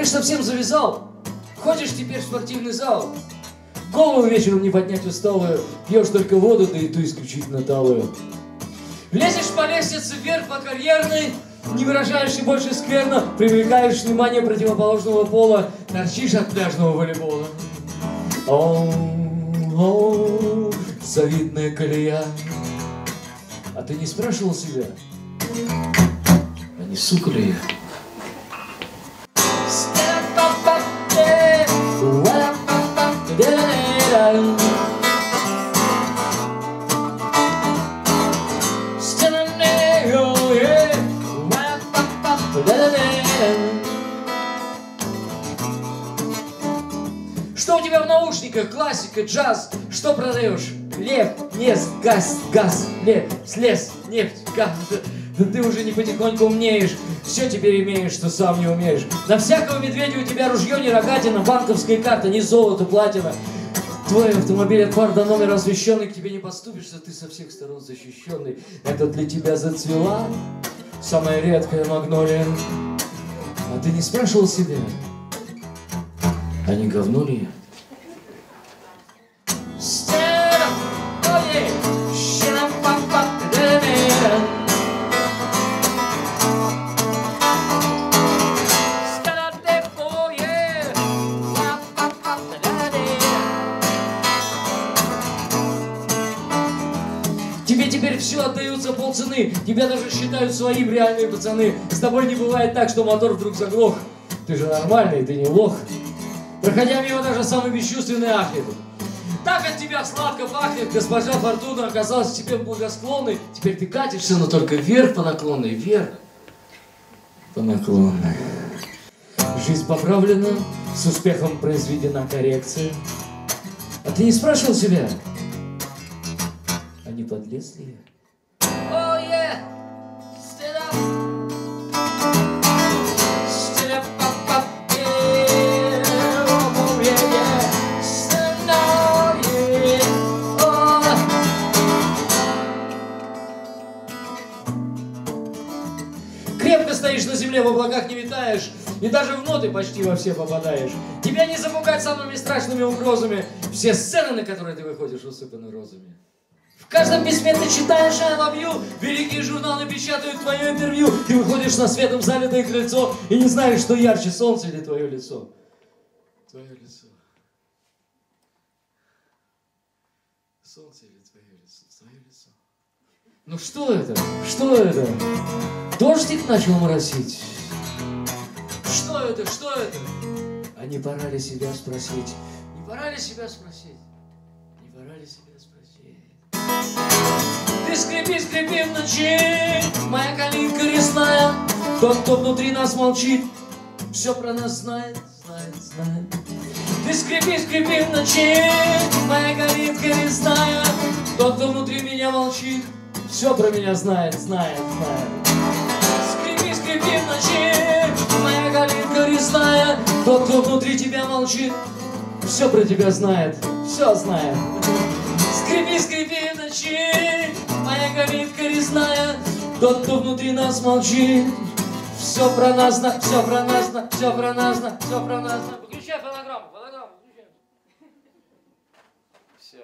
говоришь, совсем завязал. Ходишь теперь в спортивный зал. Голову вечером не поднять усталую, пьешь только воду, да и ту исключительно талую. Лезешь по лестнице вверх по карьерной, не выражаешь и больше скверно, привлекаешь внимание противоположного пола, торчишь от пляжного волейбола. О, о, завидная колея. А ты не спрашивал себя, а не сука ли я? Что у тебя в наушниках? Классика, джаз. Что продаешь? Лев, нефть, газ, газ, лев, слез, нефть, газ. Ты уже не потихоньку умнеешь. Все теперь имеешь, что сам не умеешь. На всякого медведя у тебя ружье не рогатина, банковская карта, не золото, платина. Твой автомобиль от фар до номера освещенный, к тебе не подступишься, ты со всех сторон защищенный. Это для тебя зацвела самая редкая магнолия. А ты не спрашивал себя, а не говно ли я? Все отдают за полцены. Тебя даже считают своим реальные пацаны. С тобой не бывает так, что мотор вдруг заглох. Ты же нормальный, ты не лох. Проходя мимо даже самый бесчувственный ахнет. Так от тебя сладко пахнет, госпожа Фортуна оказалась тебе благосклонной. Теперь ты катишься, но только вверх по наклонной, вверх по наклонной. Жизнь поправлена, с успехом произведена коррекция. А ты не спрашивал себя, а не? Крепко стоишь на земле, в облаках не витаешь, и даже в ноты почти во все попадаешь. Тебя не запугать самыми страшными угрозами. Все сцены, на которые ты выходишь, усыпаны розами. В каждом письме ты читаешь I love you, великие журналы печатают твое интервью. Ты выходишь на светом залитое крыльцо и не знаешь, что ярче, солнце или твое лицо. Твое лицо. Солнце или твое лицо? Твое лицо. Ну что это? Что это? Дождик начал моросить. Что это? Что это? А не пора ли себя спросить? Не пора ли себя спросить? Не пора ли себя спросить? Ты скрипи, скрипи в ночи, моя калитка лесная. Тот, кто внутри нас молчит, все про нас знает, знает, знает. Ты скрипи, скрипи в ночи, моя калитка лесная. Тот, кто внутри меня молчит, все про меня знает, знает, знает. Скрипи, скрипи в ночи, моя калитка резная. Тот, кто внутри тебя молчит, все про тебя знает, все знает. Скрипи, скрипи в ночи, моя калитка резная. Тот, кто внутри нас молчит, все про нас знает, все про нас знает, все про нас знает, все про нас знает. Выключай фонограмму, фонограмму, выключай. Все.